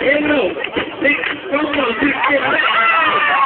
Hey, no. Come on, just get out.